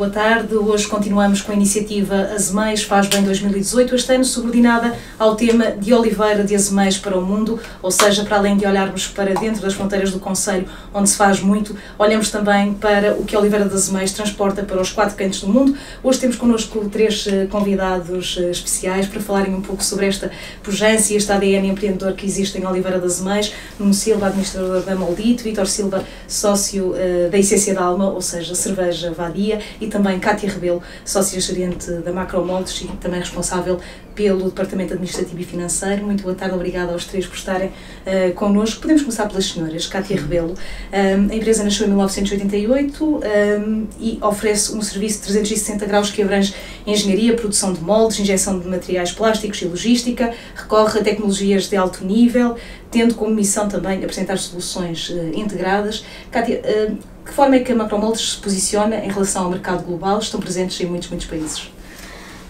boa tarde. Hoje continuamos com a iniciativa Azeméis Faz Bem 2018, este ano subordinada ao tema de Oliveira de Azeméis para o Mundo, ou seja, para além de olharmos para dentro das fronteiras do Conselho, onde se faz muito, olhamos também para o que Oliveira de Azeméis transporta para os quatro cantos do mundo. Hoje temos connosco três eh, convidados eh, especiais para falarem um pouco sobre esta pujança e este ADN empreendedor que existe em Oliveira de Azeméis. Nuno Silva, administrador da Maldito, Vitor Silva, sócio uh, da Essência da Alma, ou seja, cerveja vadia, e também Cátia Rebelo, sócia-gerente da Macromoldes e também responsável pelo Departamento Administrativo e Financeiro. Muito boa tarde, obrigada aos três por estarem uh, connosco. Podemos começar pelas senhoras. Cátia Rebelo, um, a empresa nasceu em 1988 um, e oferece um serviço de 360 graus que abrange engenharia, produção de moldes, injeção de materiais plásticos e logística, recorre a tecnologias de alto nível, tendo como missão também apresentar soluções uh, integradas. Cátia, uh, que forma é que a Macromoldes se posiciona em relação ao mercado global? Estão presentes em muitos, muitos países.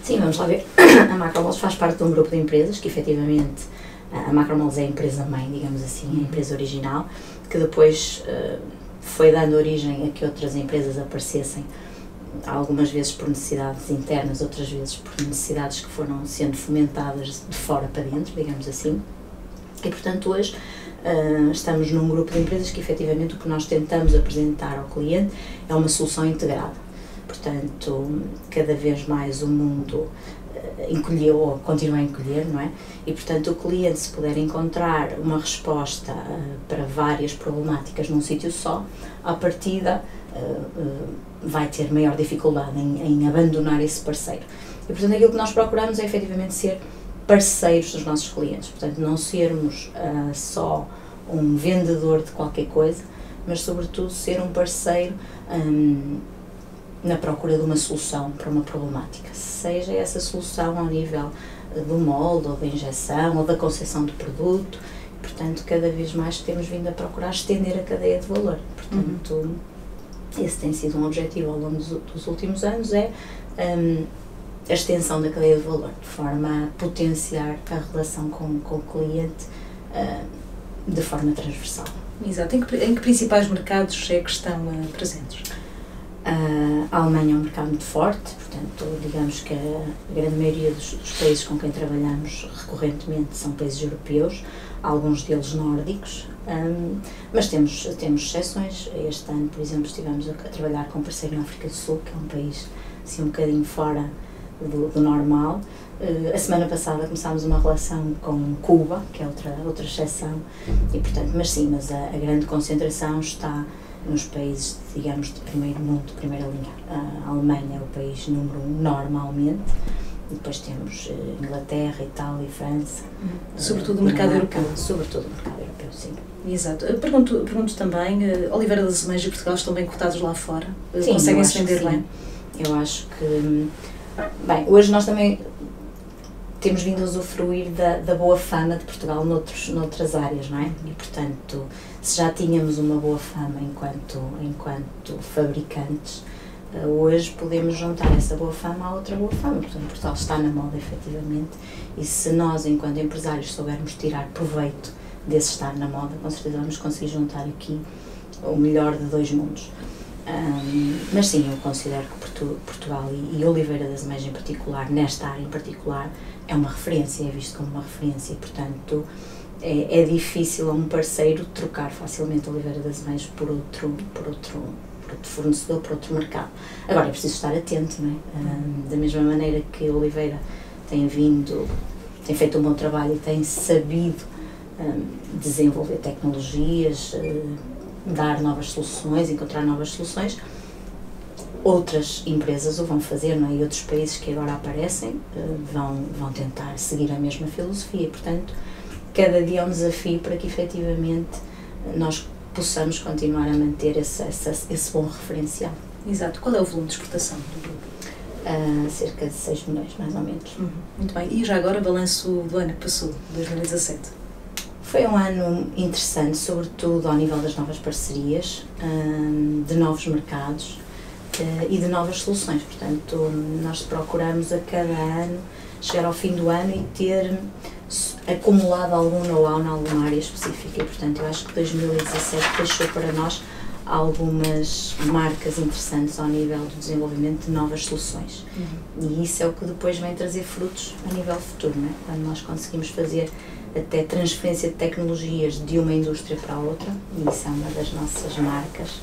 Sim, vamos lá ver. A Macromoldes faz parte de um grupo de empresas que efetivamente a Macromoldes é a empresa mãe, digamos assim, a empresa original, que depois uh, foi dando origem a que outras empresas aparecessem, algumas vezes por necessidades internas, outras vezes por necessidades que foram sendo fomentadas de fora para dentro, digamos assim. E portanto hoje uh, estamos num grupo de empresas que efetivamente o que nós tentamos apresentar ao cliente é uma solução integrada. Portanto, cada vez mais o mundo uh, encolheu ou continua a encolher, não é? E portanto, o cliente, se puder encontrar uma resposta uh, para várias problemáticas num sítio só, à partida vai ter maior dificuldade em, em abandonar esse parceiro. E portanto, aquilo que nós procuramos é efetivamente ser parceiros dos nossos clientes. Portanto, não sermos uh, só um vendedor de qualquer coisa, mas sobretudo ser um parceiro um, na procura de uma solução para uma problemática. Seja essa solução ao nível do molde, ou da injeção, ou da concepção do produto. Portanto, cada vez mais temos vindo a procurar estender a cadeia de valor. Portanto, uhum. esse tem sido um objetivo ao longo dos, dos últimos anos, é um, a extensão da cadeia de valor, de forma a potenciar a relação com, com o cliente uh, de forma transversal. Exato. Em que, em que, principais mercados é que estão uh, presentes? Uh, a Alemanha é um mercado muito forte, portanto, digamos que a grande maioria dos, dos, países com quem trabalhamos recorrentemente são países europeus, alguns deles nórdicos, um, mas temos, temos exceções. Este ano, por exemplo, estivemos a, a trabalhar com um parceiro na África do Sul, que é um país assim, um bocadinho fora do, do normal. Uh, a semana passada começámos uma relação com Cuba, que é outra, outra exceção, e portanto, mas sim, mas a, a grande concentração está nos países, digamos, de primeiro mundo, de primeira linha. A Alemanha é o país número um, normalmente, e depois temos uh, Inglaterra, Itália, França. Uhum. Sobretudo uh, o mercado europeu. Sobretudo o mercado europeu, sim. Exato. Eu pergunto, pergunto também, uh, Oliveira das Semeias e Portugal estão bem cotados lá fora? Conseguem-se vender bem? Eu acho que hum, Bem, hoje nós também temos vindo a usufruir da, da boa fama de Portugal noutros, noutras áreas, não é? E, portanto, se já tínhamos uma boa fama enquanto, enquanto fabricantes, eh, hoje podemos juntar essa boa fama a outra boa fama. Portanto, Portugal está na moda, efetivamente, e se nós, enquanto empresários, soubermos tirar proveito desse estar na moda, com certeza vamos conseguir juntar aqui o melhor de dois mundos. Mas sim, eu considero que Portu Portugal e, e, Oliveira das Meias em particular, nesta área em particular, é uma referência, é visto como uma referência e, portanto, é, é difícil a um parceiro trocar facilmente Oliveira das Meias por outro, por outro, outro fornecedor, por outro mercado. Agora, é preciso estar atento, não é? Da mesma maneira que Oliveira tem vindo, tem feito um bom trabalho e tem sabido um, desenvolver tecnologias, uh, dar novas soluções, encontrar novas soluções. Outras empresas o vão fazer, não é? E outros países que agora aparecem eh, vão, vão tentar seguir a mesma filosofia. Portanto, cada dia é um desafio para que efetivamente nós possamos continuar a manter esse, esse, esse bom referencial. Exato. Qual é o volume de exportação do grupo? Uh, cerca de 6 milhões, mais ou menos. Uhum. Muito bem. E já agora, balanço do ano que passou, 2017? Foi um ano interessante, sobretudo ao nível das novas parcerias, hum, de novos mercados eh, e de novas soluções. Portanto, nós procuramos a cada ano chegar ao fim do ano e ter acumulado algum know-how em alguma área específica. E, portanto, eu acho que 2017 deixou para nós algumas marcas interessantes ao nível do desenvolvimento de novas soluções. Uhum. E isso é o que depois vem trazer frutos a nível futuro, né? quando nós conseguimos fazer até transferência de tecnologias de uma indústria para a outra, e isso é uma das nossas marcas,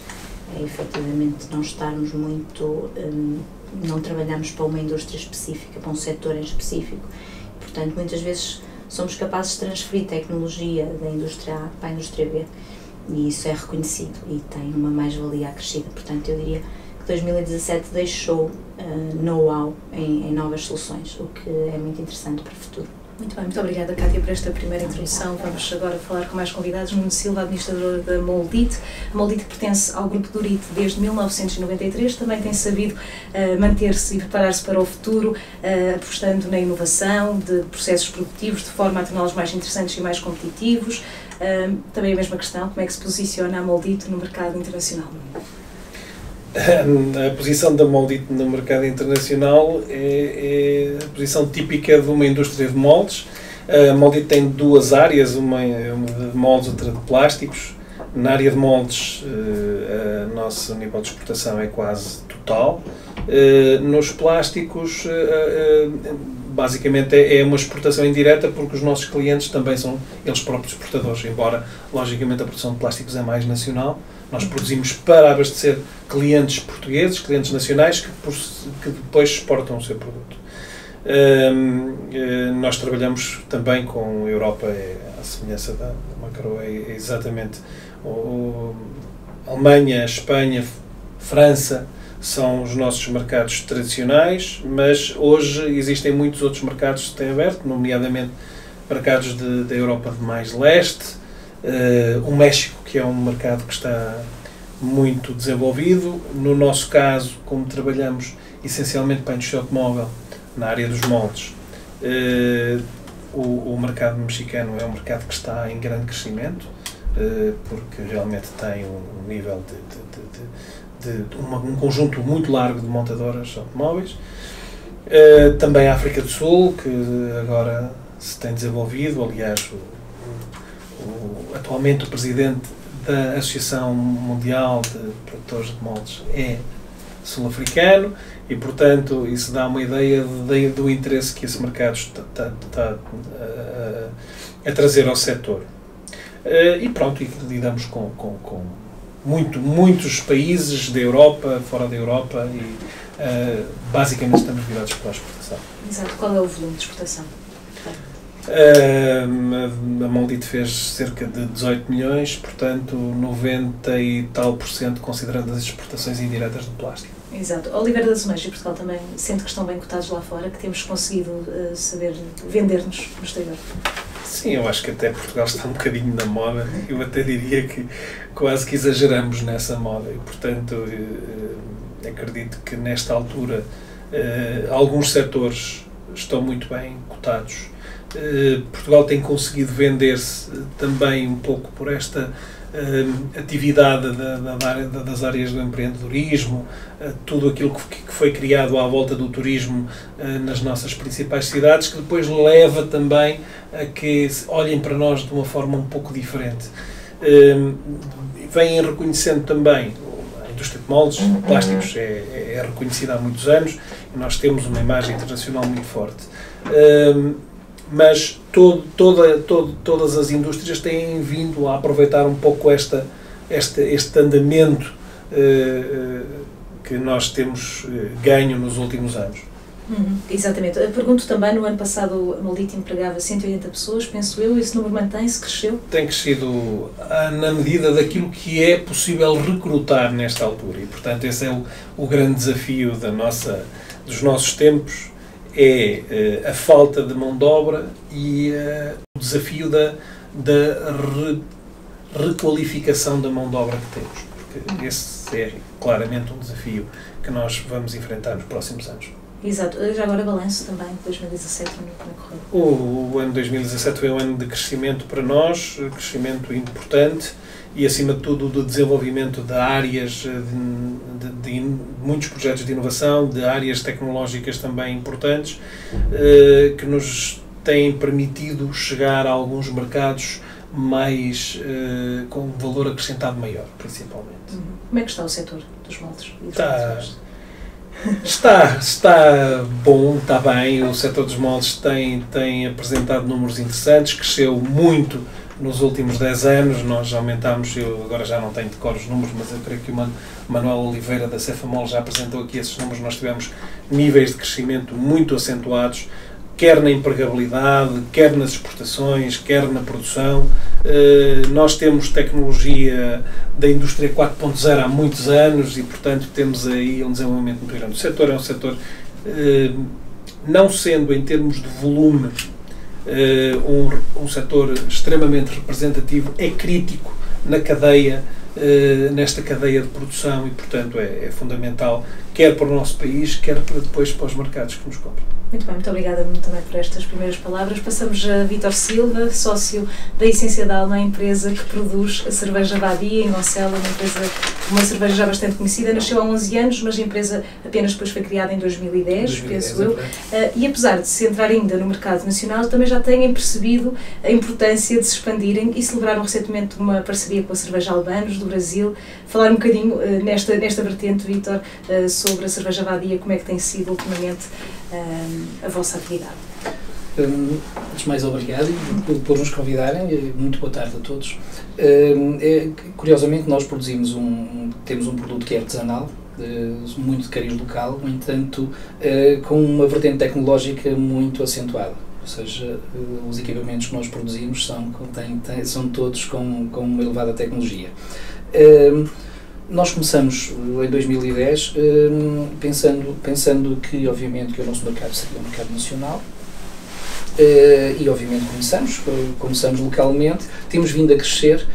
é efetivamente não estarmos muito, um, não trabalhamos para uma indústria específica, para um setor em específico. Portanto, muitas vezes somos capazes de transferir tecnologia da indústria A para a indústria B e isso é reconhecido e tem uma mais-valia acrescida. Portanto, eu diria que 2017 deixou uh, know-how em novas soluções, o que é muito interessante para o futuro. Muito bem, muito obrigada, Cátia, por esta primeira introdução. Vamos agora falar com mais convidados. Nuno Silva, administrador da Moldit. A Moldit pertence ao Grupo Durit desde 1993, também tem sabido uh, manter-se e preparar-se para o futuro, uh, apostando na inovação de processos produtivos, de forma a torná-los mais interessantes e mais competitivos. Uh, também a mesma questão, como é que se posiciona a Moldit no mercado internacional? A posição da Moldit no mercado internacional é, é, a posição típica de uma indústria de moldes. A Moldit tem duas áreas, uma de moldes, outra de plásticos. Na área de moldes, eh, a nosso nível de exportação é quase total. Eh, nos plásticos, eh, basicamente é uma exportação indireta porque os nossos clientes também são eles próprios exportadores, embora logicamente a produção de plásticos é mais nacional nós produzimos para abastecer clientes portugueses, clientes nacionais, que, que depois exportam o seu produto. Um, eh, nós trabalhamos também com a Europa, é, a semelhança da, da Macro, é, é exatamente o, Alemanha, Espanha, França são os nossos mercados tradicionais, mas hoje existem muitos outros mercados que têm aberto, nomeadamente mercados da Europa de mais leste, o México, que é um mercado que está muito desenvolvido. No nosso caso, como trabalhamos essencialmente para a indústria automóvel, na área dos moldes, uh, o, o, mercado mexicano é um mercado que está em grande crescimento, uh, porque realmente tem um, um nível de, de, de, de uma, um conjunto muito largo de montadoras automóveis. também a África do Sul, que agora se tem desenvolvido, aliás, o, o, atualmente o presidente da Associação Mundial de Produtores de Moldes é sul-africano e, portanto, isso dá uma ideia de, do interesse que esse mercado está, está, está a, a, trazer ao setor. Uh, e pronto, e lidamos com, com, com muito, muitos países da Europa, fora da Europa e uh, basicamente estamos virados para a exportação. Exato. Qual é o volume de exportação? Uh, a Maldito fez cerca de 18 milhões, portanto 90 e tal por cento considerando as exportações indiretas de plástico. Exato. Oliveira das Meias e Portugal também sente que estão bem cotados lá fora, que temos conseguido uh, saber vender-nos no exterior. Sim, eu acho que até Portugal está um bocadinho na moda. Eu até diria que quase que exageramos nessa moda e, portanto, uh, acredito que nesta altura alguns setores estão muito bem cotados Portugal tem conseguido vender-se eh, também um pouco por esta uh, atividade da, da, das áreas do empreendedorismo, uh, tudo aquilo que, foi criado à volta do turismo nas nossas principais cidades, que depois leva também a que olhem para nós de uma forma um pouco diferente. vêm reconhecendo também a indústria de moldes, uhum. plásticos, é, é, reconhecida há muitos anos e nós temos uma imagem internacional muito forte mas todo, toda, todo, todas as indústrias têm vindo a aproveitar um pouco esta, esta, este andamento uh, que nós temos uh, ganho nos últimos anos. Uhum, exatamente. Eu pergunto também, no ano passado a Maldita empregava 180 pessoas, penso eu, esse número mantém-se, cresceu? Tem crescido ah, na medida daquilo que é possível recrutar nesta altura e, portanto, esse é o, o grande desafio da nossa, dos nossos tempos, é uh, a falta de mão de obra e uh, o desafio da, da re, requalificação da mão de obra que temos. Porque esse é claramente um desafio que nós vamos enfrentar nos próximos anos. Exato. Já agora balanço também, 2017, como correu? O, o ano 2017 foi um ano de crescimento para nós, crescimento importante e, acima de tudo, do desenvolvimento de áreas, eh, de, de, de muitos projetos de inovação, de áreas tecnológicas também importantes, eh, que nos têm permitido chegar a alguns mercados mais uh, com valor acrescentado maior, principalmente. Uhum. Como é que está o setor dos moldes? Está, está, está bom, está bem. O setor dos moldes tem, tem apresentado números interessantes, cresceu muito nos últimos 10 anos. Nós aumentámos, eu agora já não tenho de cor os números, mas eu creio que o Manuel Oliveira da Cefamol já apresentou aqui esses números. Nós tivemos níveis de crescimento muito acentuados quer na empregabilidade, quer nas exportações, quer na produção. Eh, nós temos tecnologia da indústria 4.0 há muitos anos e, portanto, temos aí um desenvolvimento muito grande. O setor é um setor, eh, não sendo em termos de volume eh, um, um setor extremamente representativo, é crítico na cadeia nesta cadeia de produção e, portanto, é, é fundamental, quer para o nosso país, quer para depois para os mercados que nos compram. Muito bem, muito obrigada também por estas primeiras palavras. Passamos a Vítor Silva, sócio da Essência da Alma, empresa que produz a cerveja Badia em Nocela, uma empresa, uma cerveja já bastante conhecida. Nasceu há 11 anos, mas a empresa apenas depois foi criada em 2010, 2010 penso eu. Uh, e apesar de se entrar ainda no mercado nacional, também já têm percebido a importância de se expandirem e celebraram recentemente uma parceria com a Cerveja Albanos do Brasil. Falar um bocadinho uh, nesta, nesta vertente, Vítor, uh, sobre a cerveja Badia, como é que tem sido ultimamente a vossa atividade. Um, antes mais, obrigado por, nos convidarem. Muito boa tarde a todos. Um, é, curiosamente, nós produzimos um, temos um produto que é artesanal, uh, muito de cariz local, no entanto, uh, com uma vertente tecnológica muito acentuada. Ou seja, uh, os equipamentos que nós produzimos são, têm, têm, são todos com, com uma elevada tecnologia. Nós começamos eh, em 2010 eh, pensando, pensando que, obviamente, que o nosso mercado seria um mercado nacional eh, e, obviamente, começamos, começamos localmente, temos vindo a crescer,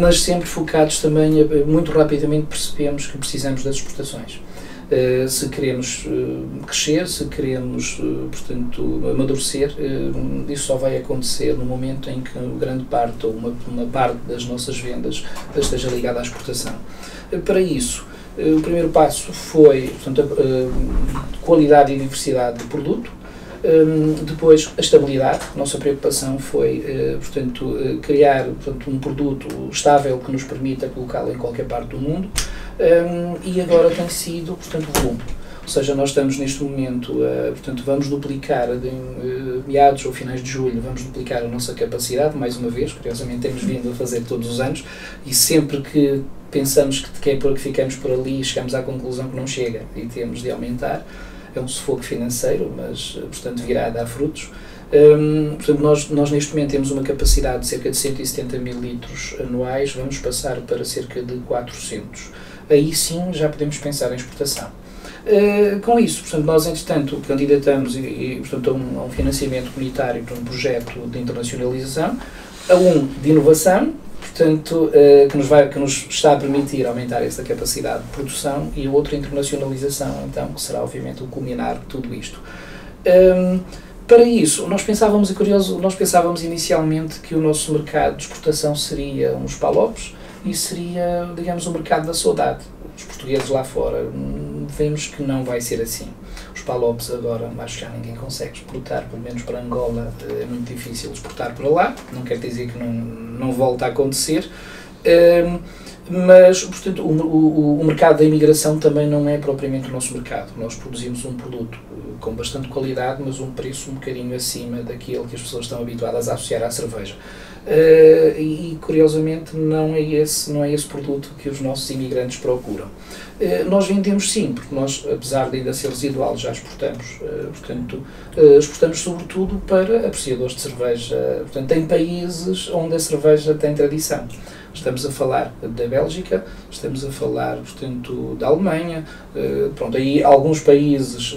mas sempre focados também, muito rapidamente percebemos que precisamos das exportações. Uh, se queremos uh, crescer, se queremos, uh, portanto, amadurecer, isso só vai acontecer no momento em que grande parte ou uma, uma parte das nossas vendas esteja ligada à exportação. para isso, o primeiro passo foi portanto, a qualidade e diversidade do produto, depois, a estabilidade. Nossa preocupação foi, portanto, criar portanto, um produto estável que nos permita colocá-lo em qualquer parte do mundo um, e agora tem sido, portanto, o volume. Ou seja, nós estamos neste momento, uh, portanto, vamos duplicar em uh, meados ou finais de julho, vamos duplicar a nossa capacidade, mais uma vez, curiosamente temos vindo a fazer todos os anos, e sempre que pensamos que, que é por que ficamos por ali, chegamos à conclusão que não chega e temos de aumentar. É um sufoco financeiro, mas, portanto, virá a dar frutos. Um, portanto, nós, nós neste momento temos uma capacidade de cerca de 170 mil litros anuais, vamos passar para cerca de 400 aí sim já podemos pensar em exportação. Uh, com isso, portanto, nós, entretanto, candidatamos e, e portanto, a, um, a um financiamento comunitário para um projeto de internacionalização, a um de inovação, portanto, uh, que, nos vai, que nos está a permitir aumentar essa capacidade de produção, e o outro internacionalização, então, que será, obviamente, o culminar de tudo isto. Um, para isso, nós pensávamos, é curioso, nós pensávamos inicialmente que o nosso mercado de exportação seria uns palopes, e seria, digamos, o mercado da saudade. Os portugueses lá fora hum, vemos que não vai ser assim. Os palopes agora, acho que já ninguém consegue exportar, pelo menos para Angola eh, é muito difícil exportar para lá, não quer dizer que não, não volta a acontecer. Um, mas, portanto, o, o, o, mercado da imigração também não é propriamente o nosso mercado. Nós produzimos um produto eh, com bastante qualidade, mas um preço um bocadinho acima daquele que as pessoas estão habituadas a associar à cerveja. Uh, e curiosamente não é esse não é esse produto que os nossos imigrantes procuram. Uh, nós vendemos sim, porque nós, apesar de ainda ser residual, já exportamos. Uh, portanto, exportamos sobretudo para apreciadores de cerveja, portanto, em países onde a cerveja tem tradição. Estamos a falar da Bélgica, estamos a falar, portanto, da Alemanha, pronto, aí alguns países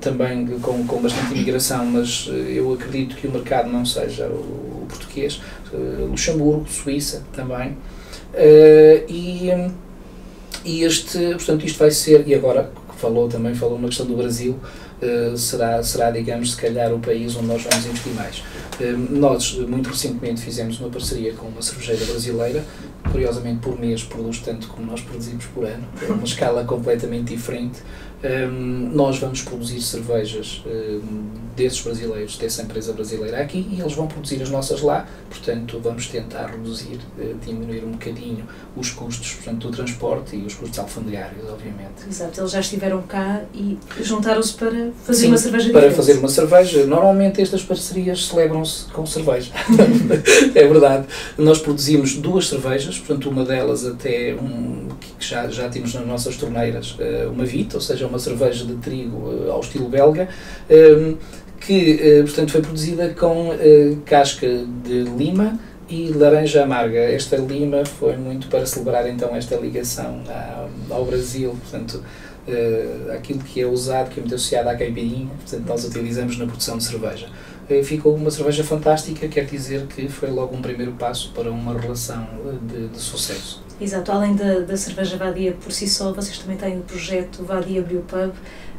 também com, com bastante imigração, mas eu acredito que o mercado não seja o português, Luxemburgo, Suíça também, e, e este, portanto, isto vai ser, e agora falou também, falou na questão do Brasil, uh, será, será, digamos, se calhar o país onde nós vamos investir mais. Nós, muito recentemente, fizemos uma parceria com uma cervejeira brasileira, curiosamente por mês produz tanto como nós produzimos por ano, é uma escala completamente diferente. Um, nós vamos produzir cervejas um, desses brasileiros, dessa empresa brasileira aqui, e eles vão produzir as nossas lá, portanto vamos tentar reduzir, uh, diminuir um bocadinho os custos portanto, do transporte e os custos alfandegários, obviamente. Exato, eles já estiveram cá e juntaram-se para fazer Sim, uma cerveja para diferente. fazer uma cerveja. Normalmente estas parcerias celebram-se com cerveja. é verdade. Nós produzimos duas cervejas, portanto uma delas até um, que já, já temos nas nossas torneiras, uh, uma Vita, ou seja, uma cerveja de trigo uh, ao estilo belga, um, que uh, portanto foi produzida com casca de lima e laranja amarga. Esta lima foi muito para celebrar então esta ligação ao Brasil, portanto aquilo que é usado, que é muito associado à caipirinha, portanto nós utilizamos na produção de cerveja. Uh, ficou uma cerveja fantástica, quer dizer que foi logo um primeiro passo para uma relação de, de sucesso. Exato, além da, da cerveja Vadia por si só, vocês também têm o projeto Vadia Brew Pub,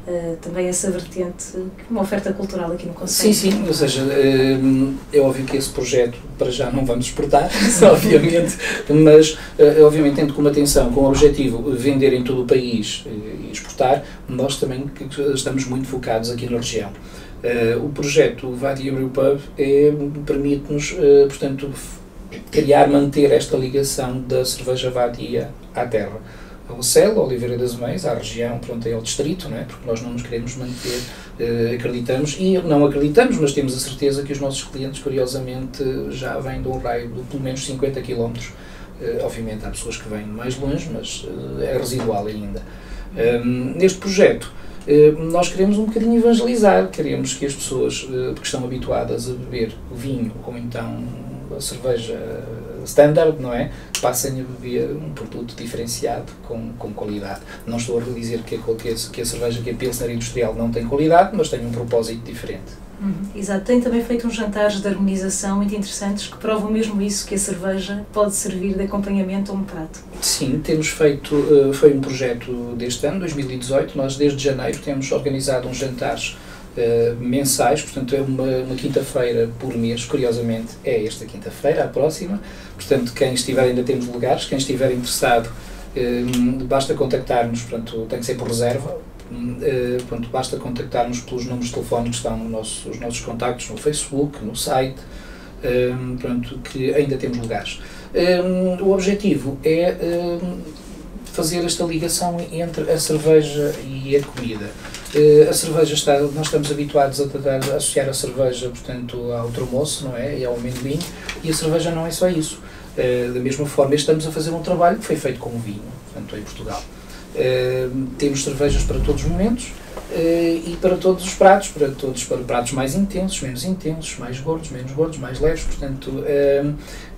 Uh, também essa vertente, uma oferta cultural aqui no Conselho. Sim, sim, ou seja, uh, é óbvio que esse projeto para já não vamos exportar, obviamente, mas uh, obviamente tendo como atenção, com o objetivo de vender em todo o país e exportar, nós também estamos muito focados aqui na região. O projeto Vadia Brew Pub é, permite-nos, portanto, criar, manter esta ligação da cerveja vadia à terra ao Celo, Oliveira das Mães, à região, pronto, ao distrito, não é? porque nós não nos queremos manter, uh, acreditamos, e não acreditamos, mas temos a certeza que os nossos clientes, curiosamente, já vêm de um raio de pelo menos 50 km. Uh, obviamente há pessoas que vêm mais longe, mas uh, é residual ainda. Um, neste projeto, uh, nós queremos um bocadinho evangelizar, queremos que as pessoas que estão habituadas a beber vinho ou então a cerveja standard, não é? Passem a beber um produto diferenciado com, com qualidade. Não estou a dizer que a, que a cerveja que a Pilsner Industrial não tem qualidade, mas tem um propósito diferente. Uhum, exato, tem também feito uns jantares de harmonização muito interessantes que provam mesmo isso, que a cerveja pode servir de acompanhamento a um prato. Sim, temos feito, uh, foi um projeto deste ano, 2018, nós desde janeiro temos organizado uns jantares uh, mensais, portanto é uma, uma quinta-feira por mês, curiosamente é esta quinta-feira, a próxima, portanto quem estiver, ainda temos lugares, quem estiver interessado uh, basta contactar-nos, portanto tem que ser por reserva, Uh, pronto, basta contactar-nos pelos números de telefone que estão nos nossos, os nossos contactos no Facebook, no site, um, pronto, que ainda temos lugares. Um, o objetivo é fazer esta ligação entre a cerveja e a comida. A cerveja está, nós estamos habituados a, associar a cerveja, portanto, ao tromoço, não é, e ao amendoim, e a cerveja não é só isso. Da mesma forma, estamos a fazer um trabalho que foi feito com o vinho, portanto, em Portugal. Temos cervejas para todos os momentos uh, e para todos os pratos, para todos para pratos mais intensos, menos intensos, mais gordos, menos gordos, mais leves, portanto, uh,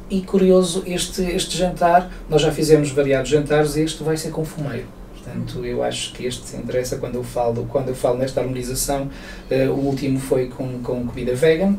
e curioso, este, este jantar, nós já fizemos variados jantares, este vai ser com fumeiro. Portanto, eu acho que este interessa quando eu falo, quando eu falo nesta harmonização. o último foi com, com comida vegan.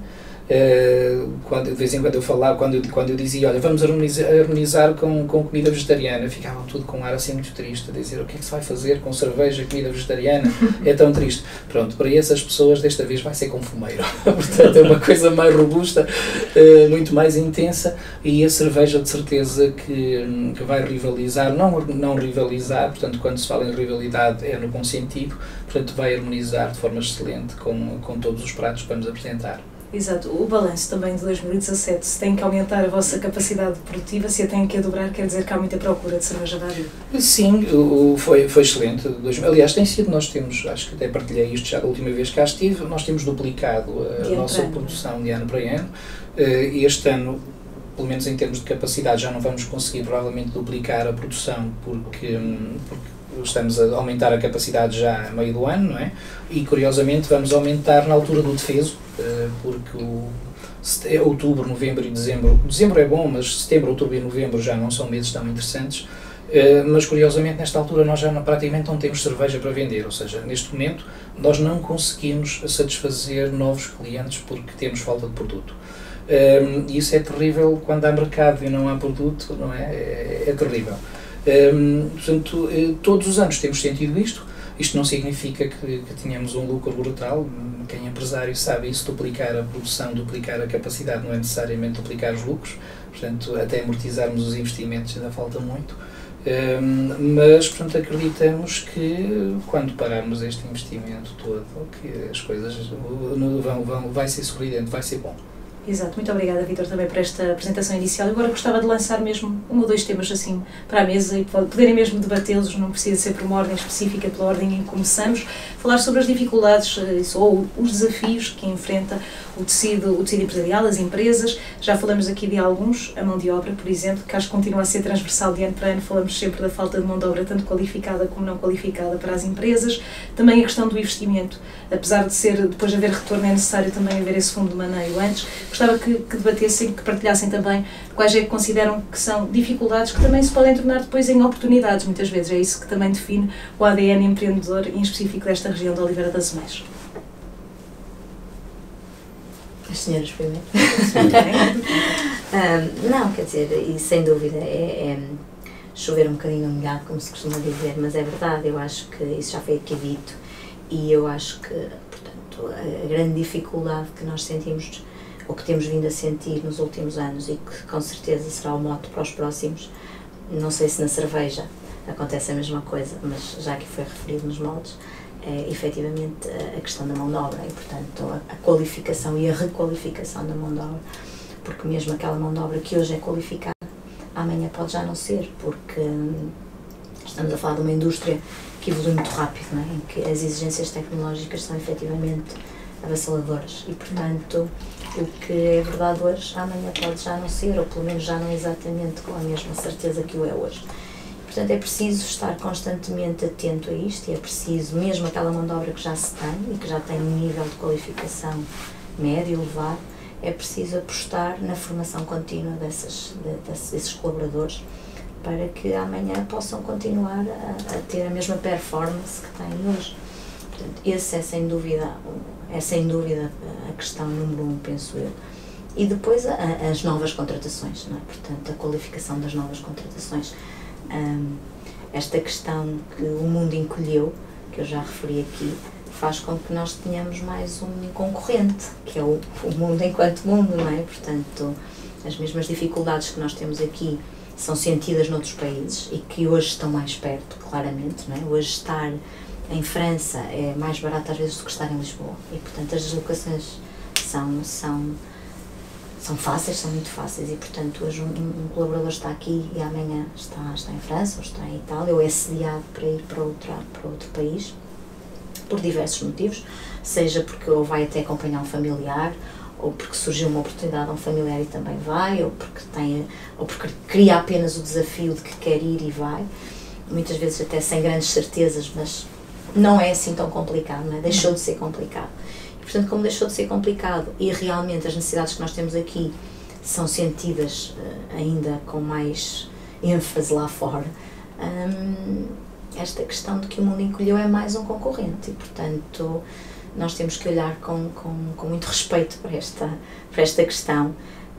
Uh, quando, de vez em quando eu falava, quando eu, quando eu dizia, olha, vamos harmonizar, harmonizar com, com comida vegetariana, ficavam tudo com um ar assim muito triste, a dizer, o que é que se vai fazer com cerveja, comida vegetariana? É tão triste. Pronto, para essas pessoas, desta vez vai ser com fumeiro. Portanto, é uma coisa mais robusta, uh, muito mais intensa, e a cerveja, de certeza, que, que vai rivalizar, não, não rivalizar, portanto, quando se fala em rivalidade é no bom sentido, portanto, vai harmonizar de forma excelente com, com todos os pratos que vamos apresentar. Exato. O balanço também de 2017, se tem que aumentar a vossa capacidade produtiva, se a tem que dobrar, quer dizer que há muita procura de cerveja Badia? Sim, o, foi, foi excelente. Aliás, tem sido, nós temos, acho que até partilhei isto já da última vez que cá estive, nós temos duplicado a nossa produção de ano para ano. Eh, e este ano, pelo menos em termos de capacidade, já não vamos conseguir provavelmente duplicar a produção porque, hum, porque estamos a aumentar a capacidade já a meio do ano, não é? E curiosamente vamos aumentar na altura do defeso, eh, porque o é outubro, novembro e dezembro, dezembro é bom, mas setembro, outubro e novembro já não são meses tão interessantes, eh, mas curiosamente nesta altura nós já praticamente não temos cerveja para vender, ou seja, neste momento nós não conseguimos satisfazer novos clientes porque temos falta de produto. Eh, e isso é terrível quando há mercado e não há produto, não é? É, é terrível. Portanto, eh, todos os anos temos sentido isto. Isto não significa que, que tenhamos um lucro brutal. Quem é empresário sabe isso, duplicar a produção, duplicar a capacidade, não é necessariamente duplicar os lucros. Portanto, até amortizarmos os investimentos ainda falta muito. Mas, portanto, acreditamos que quando pararmos este investimento todo, que as coisas vão, vão, vai ser sorridente, vai ser bom. Exato, muito obrigada, Vitor, também por esta apresentação inicial. Agora gostava de lançar mesmo um ou dois temas assim para a mesa e poderem mesmo debatê-los, não precisa ser por uma ordem específica, pela ordem em que começamos. Falar sobre as dificuldades eh, ou os desafios que enfrenta o tecido, o tecido empresarial, as empresas. Já falamos aqui de alguns, a mão de obra, por exemplo, que acho que continua a ser transversal de ano para ano. Falamos sempre da falta de mão de obra, tanto qualificada como não qualificada para as empresas. Também a questão do investimento, apesar de ser, depois de haver retorno, é necessário também haver esse fundo de maneio antes gostava que, que debatessem, que partilhassem também quais é que consideram que são dificuldades que também se podem tornar depois em oportunidades, muitas vezes. É isso que também define o ADN empreendedor, em específico desta região da Oliveira das Meias. As senhoras primeiro. um, não, quer dizer, e sem dúvida é, é chover um bocadinho no molhado, como se costuma dizer, mas é verdade, eu acho que isso já foi aqui dito e eu acho que, portanto, a grande dificuldade que nós sentimos o que temos vindo a sentir nos últimos anos e que com certeza será o mote para os próximos. Não sei se na cerveja acontece a mesma coisa, mas já que foi referido nos moldes, é efetivamente a questão da mão de obra e, portanto, a qualificação e a requalificação da mão de obra, porque mesmo aquela mão de obra que hoje é qualificada, amanhã pode já não ser, porque hum, estamos a falar de uma indústria que evolui muito rápido, não é? em que as exigências tecnológicas são efetivamente avassaladoras e, portanto, o que é verdade hoje, amanhã pode já não ser, ou pelo menos já não exatamente com a mesma certeza que o é hoje. Portanto, é preciso estar constantemente atento a isto e é preciso, mesmo aquela mão de obra que já se tem e que já tem um nível de qualificação médio, elevado, é preciso apostar na formação contínua dessas, de, desses colaboradores para que amanhã possam continuar a, a, ter a mesma performance que têm hoje. Portanto, esse é sem dúvida é sem dúvida a questão número um, penso eu. E depois a, as novas contratações, não é? portanto, a qualificação das novas contratações. Um, esta questão que o mundo encolheu, que eu já referi aqui, faz com que nós tenhamos mais um concorrente, que é o, o mundo enquanto mundo, não é? Portanto, as mesmas dificuldades que nós temos aqui são sentidas noutros países e que hoje estão mais perto, claramente, não é? Hoje estar em França é mais barato às vezes do que estar em Lisboa e portanto as deslocações são, são, são fáceis, são muito fáceis e portanto hoje um, um, colaborador está aqui e amanhã está, está em França ou está em Itália ou é sediado para ir para, outra, para outro país por diversos motivos, seja porque ou vai até acompanhar um familiar ou porque surgiu uma oportunidade a um familiar e também vai, ou porque tem, ou porque cria apenas o desafio de que quer ir e vai, muitas vezes até sem grandes certezas, mas não é assim tão complicado, não é? deixou de ser complicado. Portanto, como deixou de ser complicado e realmente as necessidades que nós temos aqui são sentidas uh, ainda com mais ênfase lá fora, um, esta questão de que o mundo encolheu é mais um concorrente e, portanto, nós temos que olhar com, com, com muito respeito para esta, para esta questão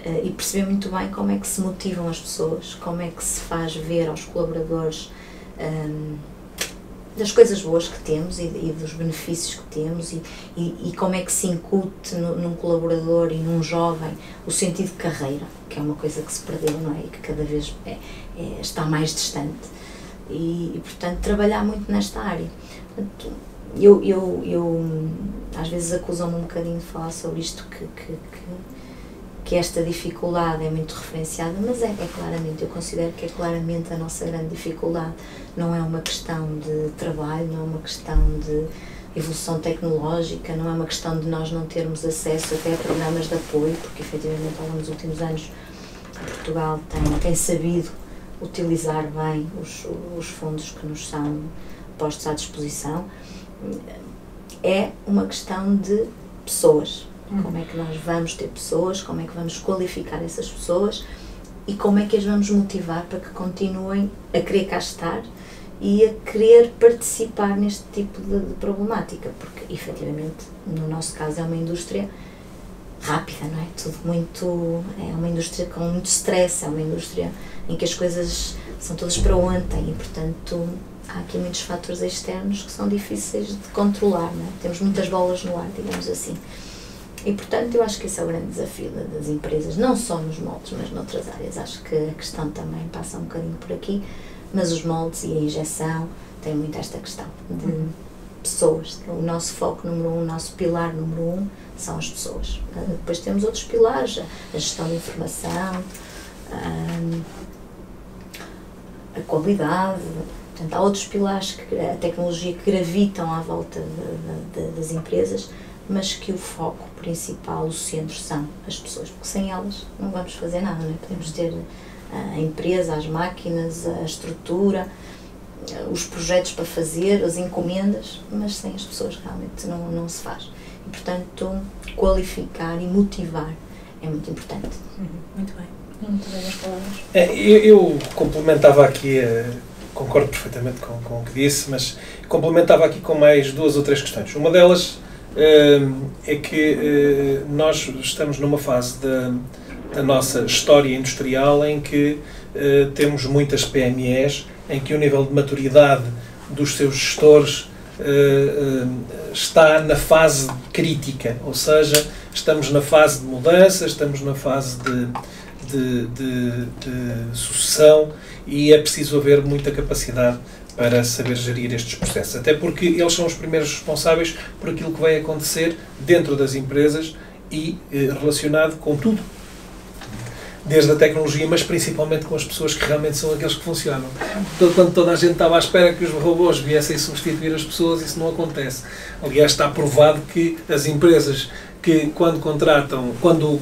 uh, e perceber muito bem como é que se motivam as pessoas, como é que se faz ver aos colaboradores. Um, das coisas boas que temos e, e dos benefícios que temos e, e, e, como é que se incute no, num colaborador e num jovem o sentido de carreira, que é uma coisa que se perdeu, não é? E que cada vez é, é, está mais distante. E, portanto, trabalhar muito nesta área. Portanto, eu, eu, eu, às vezes acusam-me um bocadinho de falar sobre isto que, que, que que esta dificuldade é muito referenciada, mas é, é, claramente, eu considero que é claramente a nossa grande dificuldade. Não é uma questão de trabalho, não é uma questão de evolução tecnológica, não é uma questão de nós não termos acesso até a programas de apoio, porque efetivamente ao longo dos últimos anos Portugal tem, tem sabido utilizar bem os, os fundos que nos são postos à disposição. É uma questão de pessoas, como é que nós vamos ter pessoas, como é que vamos qualificar essas pessoas e como é que as vamos motivar para que continuem a querer cá estar e a querer participar neste tipo de, de problemática, porque efetivamente no nosso caso é uma indústria rápida, não é? Tudo muito. É uma indústria com muito stress, é uma indústria em que as coisas são todas para ontem e, portanto, há aqui muitos fatores externos que são difíceis de controlar, não é? Temos muitas bolas no ar, digamos assim. E, portanto, eu acho que esse é o grande desafio das empresas, não só nos moldes, mas noutras áreas. Acho que a questão também passa um bocadinho por aqui, mas os moldes e a injeção têm muito esta questão de pessoas. O nosso foco número um, o nosso pilar número um são as pessoas. Uh, depois temos outros pilares, a gestão de informação, uh, a qualidade, portanto, há outros pilares, que, a tecnologia que gravitam à volta de, de, das empresas, mas que o foco principal, o centro, são as pessoas, porque sem elas não vamos fazer nada, não é? Podemos ter a empresa, as máquinas, a estrutura, os projetos para fazer, as encomendas, mas sem as pessoas realmente não, não se faz. E, portanto, qualificar e motivar é muito importante. Uhum. Muito bem. Muito bem as palavras. É, eu, eu, complementava aqui, uh, concordo perfeitamente com, com o que disse, mas complementava aqui com mais duas ou três questões. Uma delas uh, é que uh, nós estamos numa fase da, da nossa história industrial em que temos muitas PMEs em que o nível de maturidade dos seus gestores uh, está na fase crítica, ou seja, estamos na fase de mudança, estamos na fase de, de, de, de sucessão e é preciso haver muita capacidade para saber gerir estes processos. Até porque eles são os primeiros responsáveis por aquilo que vai acontecer dentro das empresas e eh, relacionado com tudo desde a tecnologia, mas principalmente com as pessoas que realmente são aqueles que funcionam. Então, quando toda a gente estava à espera que os robôs viessem substituir as pessoas, isso não acontece. Aliás, está provado que as empresas que quando contratam, quando uh,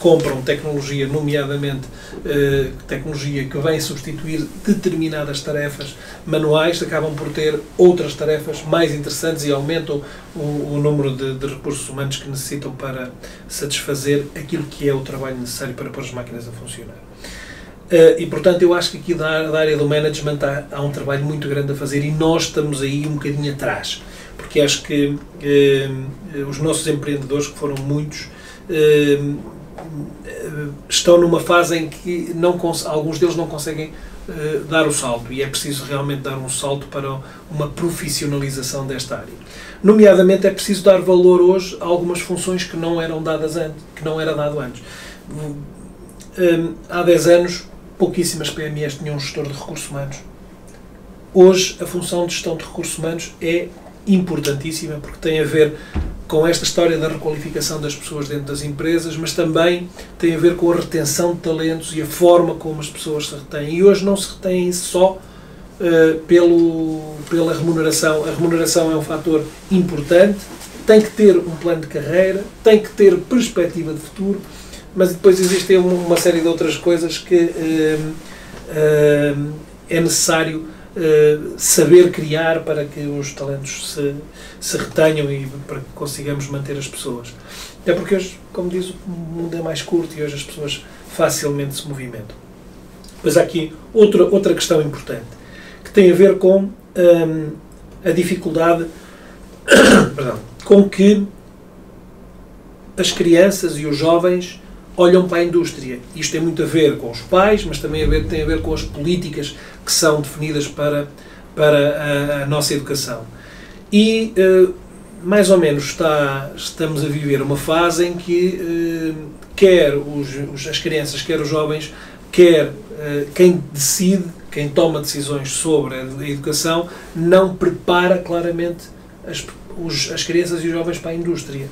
compram tecnologia, nomeadamente uh, tecnologia que vem substituir determinadas tarefas manuais, acabam por ter outras tarefas mais interessantes e aumentam o, o número de, de, recursos humanos que necessitam para satisfazer aquilo que é o trabalho necessário para pôr as máquinas a funcionar. Uh, e portanto, eu acho que aqui da, da área do management há, há um trabalho muito grande a fazer e nós estamos aí um bocadinho atrás porque acho que eh, os nossos empreendedores, que foram muitos, eh, estão numa fase em que não alguns deles não conseguem dar o salto e é preciso realmente dar um salto para uma profissionalização desta área. Nomeadamente é preciso dar valor hoje a algumas funções que não eram dadas antes, que não era dado antes. Eh, há 10 anos pouquíssimas PMEs tinham um gestor de recursos humanos. Hoje a função de gestão de recursos humanos é importantíssima, porque tem a ver com esta história da requalificação das pessoas dentro das empresas, mas também tem a ver com a retenção de talentos e a forma como as pessoas se retêm. E hoje não se retêm só uh, pelo, pela remuneração. A remuneração é um fator importante, tem que ter um plano de carreira, tem que ter perspectiva de futuro, mas depois existem uma série de outras coisas que uh, uh, é necessário eh, saber criar para que os talentos se, se retenham e para que consigamos manter as pessoas. Até porque hoje, como diz, o mundo é mais curto e hoje as pessoas facilmente se movimentam. Mas há aqui outra, outra questão importante, que tem a ver com a dificuldade com que as crianças e os jovens olham para a indústria. Isto tem muito a ver com os pais, mas também tem a ver com as políticas que são definidas para, para a, a nossa educação. E, uh, mais ou menos, está, estamos a viver uma fase em que uh, quer os, os, as crianças, quer os jovens, quer uh, quem decide, quem toma decisões sobre a educação, não prepara claramente as, os, as crianças e os jovens para a indústria.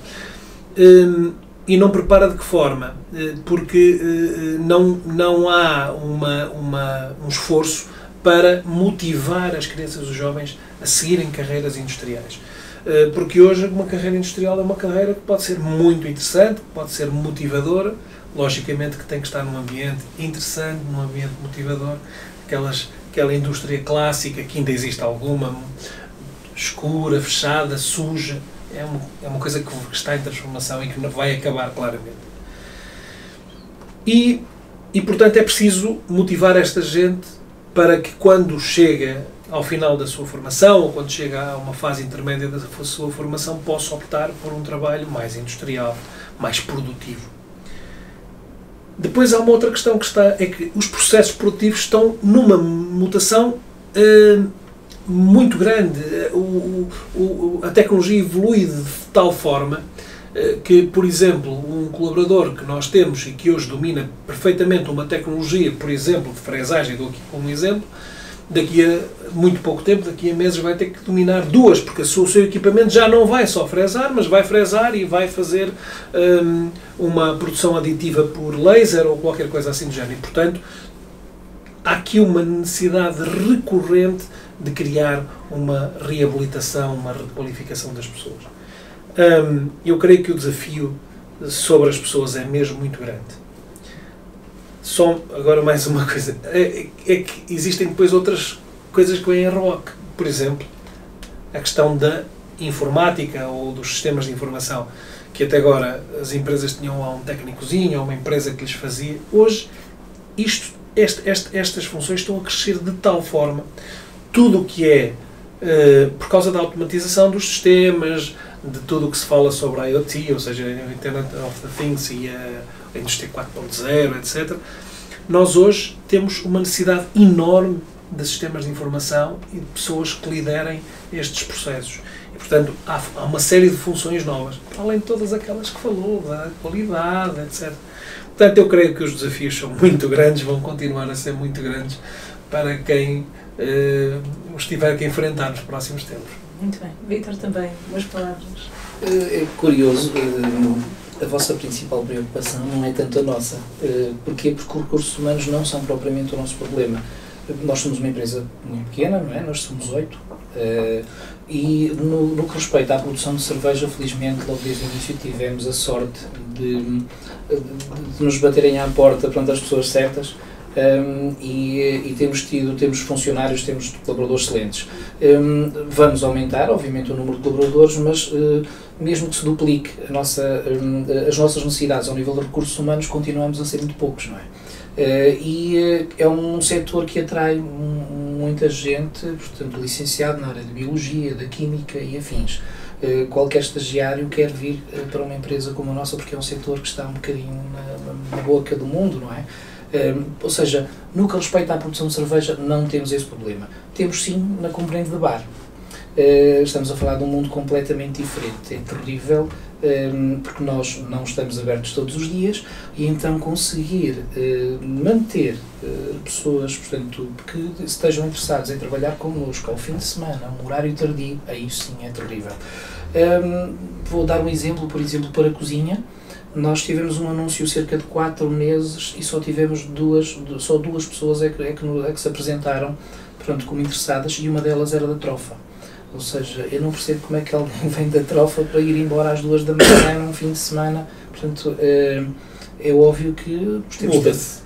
Um, e não prepara de que forma? Porque não, não há uma, uma, um esforço para motivar as crianças e os jovens a seguirem carreiras industriais. Eh, porque hoje uma carreira industrial é uma carreira que pode ser muito interessante, pode ser motivadora, logicamente que tem que estar num ambiente interessante, num ambiente motivador, aquelas, aquela indústria clássica que ainda existe alguma, escura, fechada, suja, é uma, é uma coisa que está em transformação e que vai acabar claramente. E, e portanto é preciso motivar esta gente para que quando chega ao final da sua formação ou quando chega a uma fase intermédia da sua formação possa optar por um trabalho mais industrial, mais produtivo. Depois há uma outra questão que está é que os processos produtivos estão numa mutação uh, muito grande. O, o, a tecnologia evolui de tal forma eh, que, por exemplo, um colaborador que nós temos e que hoje domina perfeitamente uma tecnologia, por exemplo, de fresagem, dou aqui como exemplo, daqui a muito pouco tempo, daqui a meses, vai ter que dominar duas, porque o seu equipamento já não vai só fresar, mas vai fresar e vai fazer hum, uma produção aditiva por laser ou qualquer coisa assim do género. E, portanto, há aqui uma necessidade recorrente de criar uma reabilitação, uma requalificação das pessoas. Hum, eu creio que o desafio sobre as pessoas é mesmo muito grande. Só agora mais uma coisa. É, é que existem depois outras coisas que vêm a reboque. Por exemplo, a questão da informática ou dos sistemas de informação, que até agora as empresas tinham lá um técnicozinho ou uma empresa que lhes fazia. Hoje, isto, este, este, estas funções estão a crescer de tal forma. Tudo o que é, uh, por causa da automatização dos sistemas, de tudo o que se fala sobre a IoT, ou seja, a Internet of the Things e a indústria 4.0, etc., nós hoje temos uma necessidade enorme de sistemas de informação e de pessoas que liderem estes processos. E, portanto, há, há uma série de funções novas, além de todas aquelas que falou, da qualidade, etc. Portanto, eu creio que os desafios são muito grandes, vão continuar a ser muito grandes para quem eh, os tiver que enfrentar nos próximos tempos. Muito bem. Vítor, também, umas palavras. É curioso. Eh, a vossa principal preocupação não é tanto a nossa. Uh, porquê? Porque os recursos humanos não são propriamente o nosso problema. Nós somos uma empresa muito pequena, não é? Nós somos oito. Uh, e no, no, que respeita à produção de cerveja, felizmente, logo desde o início tivemos a sorte de, de, de nos baterem à porta pronto, as pessoas certas. Um, e, e, temos tido, temos funcionários, temos colaboradores excelentes. Um, vamos aumentar, obviamente, o número de colaboradores, mas uh, mesmo que se duplique nossa, um, as nossas necessidades ao nível de recursos humanos, continuamos a ser muito poucos, não é? Uh, e uh, é um setor que atrai muita gente, portanto, licenciado na área de Biologia, da Química e afins. Qualquer estagiário quer vir para uma empresa como a nossa porque é um setor que está um bocadinho na, na boca do mundo, não é? Ou seja, no que respeita à produção de cerveja, não temos esse problema. Temos sim na componente de bar. Uh, estamos a falar de um mundo completamente diferente. É terrível um, porque nós não estamos abertos todos os dias e então conseguir uh, manter uh, pessoas portanto, que estejam interessadas em trabalhar connosco ao fim de semana, um horário tardio, aí sim é terrível. Um, vou dar um exemplo, por exemplo, para a cozinha. Nós tivemos um anúncio cerca de 4 meses e só tivemos duas, só duas pessoas é que, é que, é que se apresentaram pronto, como interessadas e uma delas era da Trofa ou seja, eu não percebo como é que alguém vem da trofa para ir embora às duas da manhã num fim de semana. Portanto, é, é óbvio que Muda-se.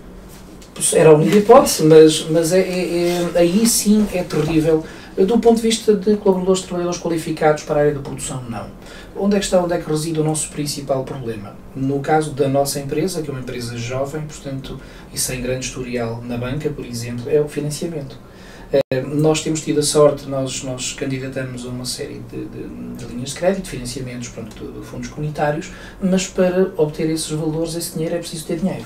Era a única hipótese, mas, mas é, é, é, aí sim é terrível. Do ponto de vista de colaboradores, trabalhadores qualificados para a área da produção, não. Onde é que está, onde é que reside o nosso principal problema? No caso da nossa empresa, que é uma empresa jovem, portanto, e sem grande historial na banca, por exemplo, é o financiamento. Eh, nós temos tido a sorte, nós, nós candidatamos a uma série de, de, de linhas de crédito, financiamentos, pronto, fundos comunitários, mas para obter esses valores, esse dinheiro é preciso ter dinheiro.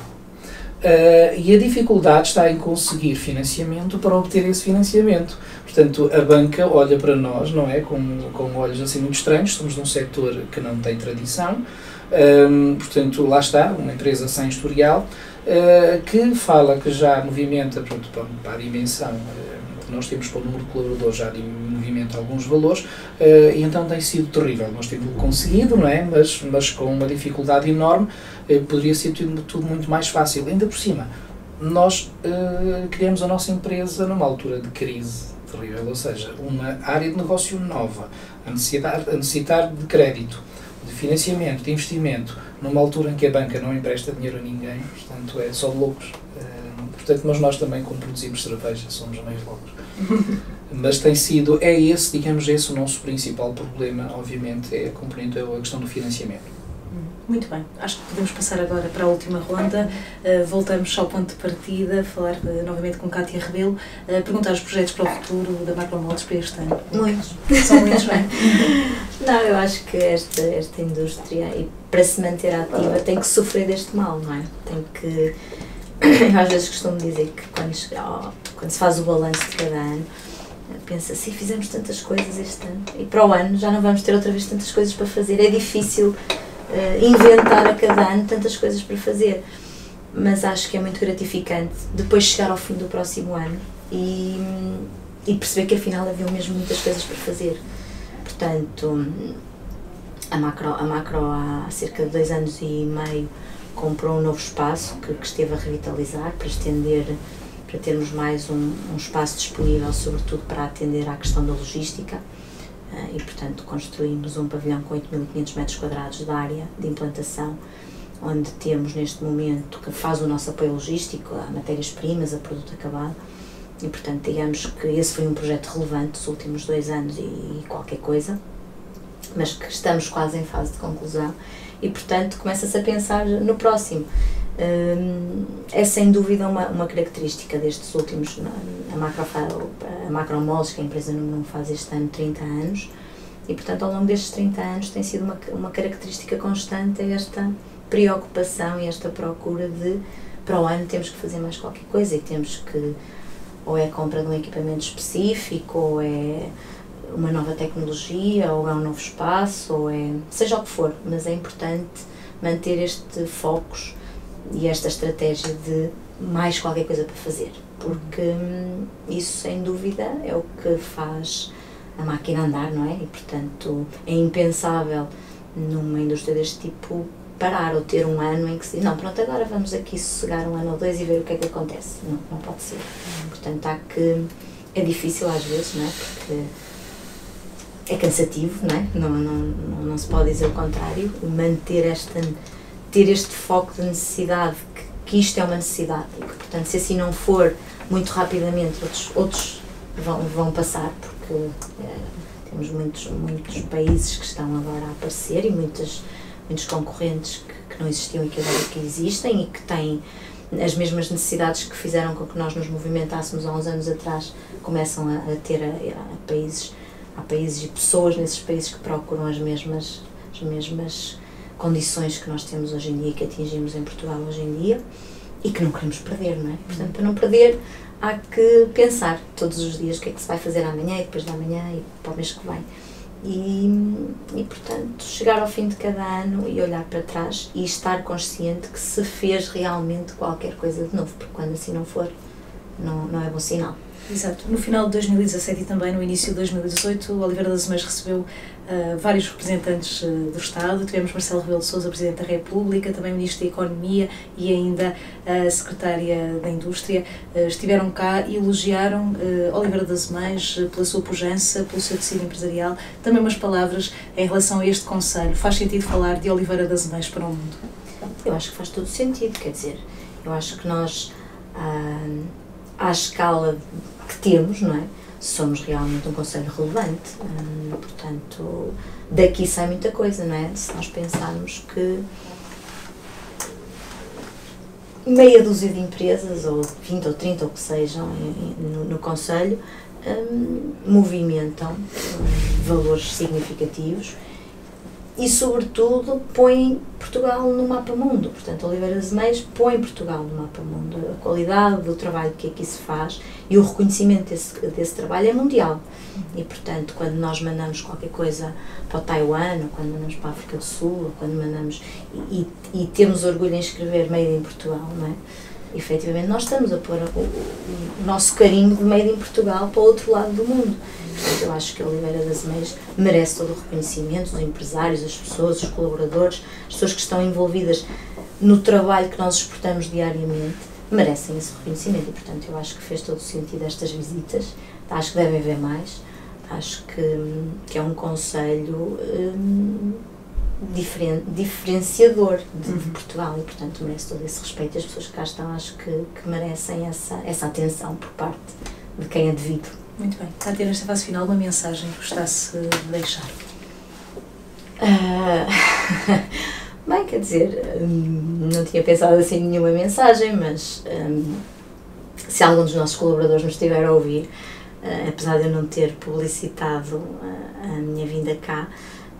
Uh, e a dificuldade está em conseguir financiamento para obter esse financiamento. Portanto, a banca olha para nós, não é? Com, com olhos assim muito estranhos, somos de um setor que não tem tradição, um, portanto, lá está, uma empresa sem historial, uh, que fala que já movimenta pronto, para, a dimensão nós temos para o número de colaboradores já de movimento alguns valores, uh, e então tem sido terrível. Nós temos conseguido, não é? mas, mas com uma dificuldade enorme, uh, poderia ser tudo, tudo, muito mais fácil. Ainda por cima, nós uh, criamos a nossa empresa numa altura de crise terrível, ou seja, uma área de negócio nova, a, necessidade, a necessitar de crédito, de financiamento, de investimento, numa altura em que a banca não empresta dinheiro a ninguém, portanto é só loucos. Portanto, mas nós também, como produzimos cerveja, somos meio loucos. Mas tem sido, é esse, digamos, esse o nosso principal problema, obviamente, é a componente, é a questão do financiamento. Muito bem, acho que podemos passar agora para a última ronda. Uh, voltamos ao ponto de partida, falar uh, novamente com Cátia Rebelo, uh, perguntar os projetos para o futuro da Macromoldes para este ano. Muitos. São muitos, bem? não, eu acho que esta, esta indústria, e para se manter ativa, tem que sofrer deste mal, não é? Tem que às vezes costumo dizer que quando, oh, quando se faz o balanço de cada ano, pensa assim, fizemos tantas coisas este ano e para o ano já não vamos ter outra vez tantas coisas para fazer. É difícil uh, inventar a cada ano tantas coisas para fazer. Mas acho que é muito gratificante depois chegar ao fim do próximo ano e, e perceber que afinal havia mesmo muitas coisas para fazer. Portanto, a Macro, a Macro há cerca de dois anos e meio comprou um novo espaço que, que esteve a revitalizar para estender para termos mais um, um, espaço disponível, sobretudo para atender à questão da logística. Uh, e, portanto, construímos um pavilhão com 8.500 metros quadrados de área de implantação, onde temos neste momento que faz o nosso apoio logístico a matérias-primas, a produto acabado. E, portanto, digamos que esse foi um projeto relevante dos últimos dois anos e, e qualquer coisa, mas que estamos quase em fase de conclusão. E, portanto, começa-se a pensar no próximo é sem dúvida uma, uma característica destes últimos, a Macro, que a empresa não faz este ano 30 anos, e portanto ao longo destes 30 anos tem sido uma, uma característica constante esta preocupação e esta procura de para o ano temos que fazer mais qualquer coisa e temos que ou é a compra de um equipamento específico ou é uma nova tecnologia ou é um novo espaço ou é seja o que for, mas é importante manter este focus e esta estratégia de mais qualquer coisa para fazer, porque hum, isso sem dúvida é o que faz a máquina andar, não é? E portanto é impensável numa indústria deste tipo parar ou ter um ano em que se diz, não, pronto, agora vamos aqui sossegar um ano ou dois e ver o que é que acontece. Não, não pode ser. Portanto, há que. É difícil às vezes, não é? Porque é cansativo, não é? Não, não, não, não se pode dizer o contrário. Manter esta ter este foco de necessidade, que, que isto é uma necessidade e que, portanto, se assim não for, muito rapidamente outros, outros vão, vão passar, porque é, temos muitos, muitos países que estão agora a aparecer e muitos, muitos concorrentes que, que não existiam e que agora que existem e que têm as mesmas necessidades que fizeram com que nós nos movimentássemos há uns anos atrás começam a, a ter a, a países há países e pessoas nesses países que procuram as mesmas as mesmas condições que nós temos hoje em dia, que atingimos em Portugal hoje em dia e que não queremos perder, não é? Portanto, para não perder, há que pensar todos os dias o que é que se vai fazer amanhã e depois de amanhã e para o mês que vem. E, e, portanto, chegar ao fim de cada ano e olhar para trás e estar consciente que se fez realmente qualquer coisa de novo, porque quando assim não for, não, não é bom sinal. Exato. No final de 2017 e também no início de 2018, o Oliveira das Meias recebeu uh, vários representantes uh, do Estado. Tivemos Marcelo Rebelo de Sousa, Presidente da República, também Ministro da Economia e ainda a Secretária da Indústria. Uh, estiveram cá e elogiaram Oliveira das Meias pela sua pujança, pelo seu tecido empresarial. Também umas palavras em relação a este Conselho. Faz sentido falar de Oliveira das Meias para o mundo? Eu acho que faz todo sentido, quer dizer, eu acho que nós, ah, à escala que temos, não é? Somos realmente um conselho relevante, hum, portanto, daqui sai muita coisa, não é? Se nós pensarmos que meia dúzia de empresas, ou 20 ou 30 ou que sejam, no, no Conselho, hum, movimentam hum, valores significativos e, sobretudo, põe Portugal no mapa mundo. Portanto, Oliveira Meias põe Portugal no mapa mundo. A qualidade do trabalho que aqui se faz e o reconhecimento desse, desse trabalho é mundial. E, portanto, quando nós mandamos qualquer coisa para o Taiwan, ou quando mandamos para a África do Sul, ou quando mandamos. E, e, e temos orgulho em escrever Made in Portugal, não é? efetivamente nós estamos a pôr o, o, nosso carinho de Made in Portugal para o outro lado do mundo. Eu acho que a Oliveira das Meias merece todo o reconhecimento, os empresários, as pessoas, os colaboradores, as pessoas que estão envolvidas no trabalho que nós exportamos diariamente, merecem esse reconhecimento e, portanto, eu acho que fez todo o sentido estas visitas, acho que devem haver mais, acho que, que é um conselho hum, diferen, diferenciador de, de, uhum. Portugal e, portanto, merece todo esse respeito. As pessoas que cá estão acho que, que merecem essa, essa atenção por parte de quem é devido. Muito bem. Está a ter nesta fase final uma mensagem que gostasse de deixar? Uh, bem, quer dizer, hum, não tinha pensado assim nenhuma mensagem, mas um, se algum dos nossos colaboradores nos estiver a ouvir, uh, apesar de eu não ter publicitado uh, a minha vinda cá,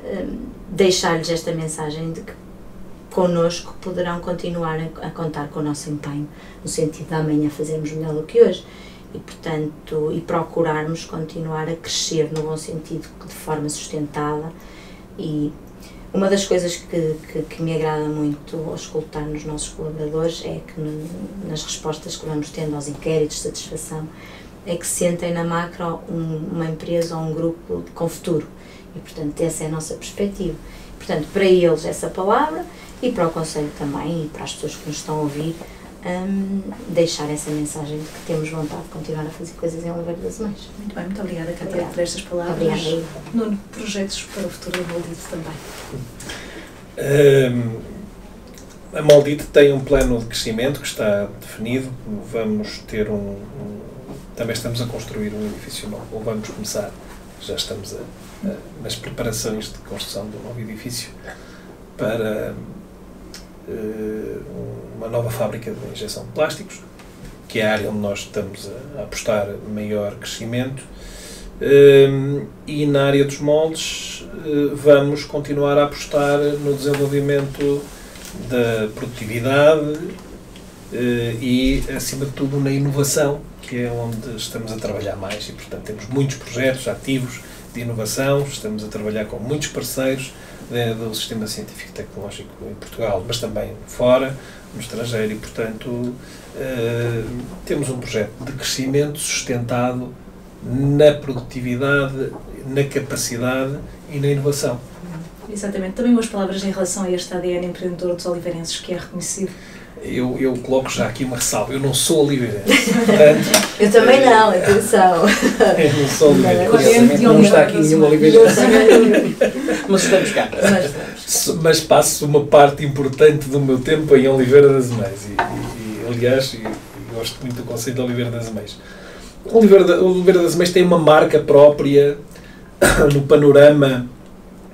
hum, deixar-lhes esta mensagem de que connosco poderão continuar a, a, contar com o nosso empenho, no sentido de amanhã fazermos melhor do que hoje e, portanto, e procurarmos continuar a crescer no bom sentido, de forma sustentada e Uma das coisas que, que, que, me agrada muito ao escutar nos nossos colaboradores é que no, nas respostas que vamos tendo aos inquéritos de satisfação é que sentem na macro um, uma empresa ou um grupo com futuro. E, portanto, essa é a nossa perspectiva. Portanto, para eles essa palavra e para o Conselho também e para as pessoas que nos estão a ouvir, um, deixar essa mensagem de que temos vontade de continuar a fazer coisas em Oliveira das Mães. Muito bem, muito obrigada, Cátia, por estas palavras. Obrigada. Nuno, projetos para o futuro da Maldito também. Um, a Maldito tem um plano de crescimento que está definido. Vamos ter um, um também estamos a construir um edifício novo, ou vamos começar, já estamos a, a, nas preparações de construção do novo edifício para uma nova fábrica de injeção de plásticos, que é a área onde nós estamos a, apostar maior crescimento. Uh, e na área dos moldes, uh, vamos continuar a apostar no desenvolvimento da produtividade e, acima de tudo, na inovação que é onde estamos a trabalhar mais e, portanto, temos muitos projetos ativos de inovação, estamos a trabalhar com muitos parceiros né, do sistema científico e tecnológico em Portugal, mas também fora, no estrangeiro, e, portanto, uh, temos um projeto de crescimento sustentado na produtividade, na capacidade e na inovação. Exatamente. Também umas palavras em relação a este ADN empreendedor dos oliveirenses, que é reconhecido eu, eu coloco já aqui uma ressalva. Eu não sou oliveirense. eu também não, atenção. Eu não sou oliveirense. Não está aqui nenhum oliveirense. Mas estamos cá. Mas, mas passo uma parte importante do meu tempo em Oliveira das Mães. E, e, e aliás, gosto muito do conceito de Oliveira das Mães. Oliveira, Oliveira das Mães tem uma marca própria no panorama,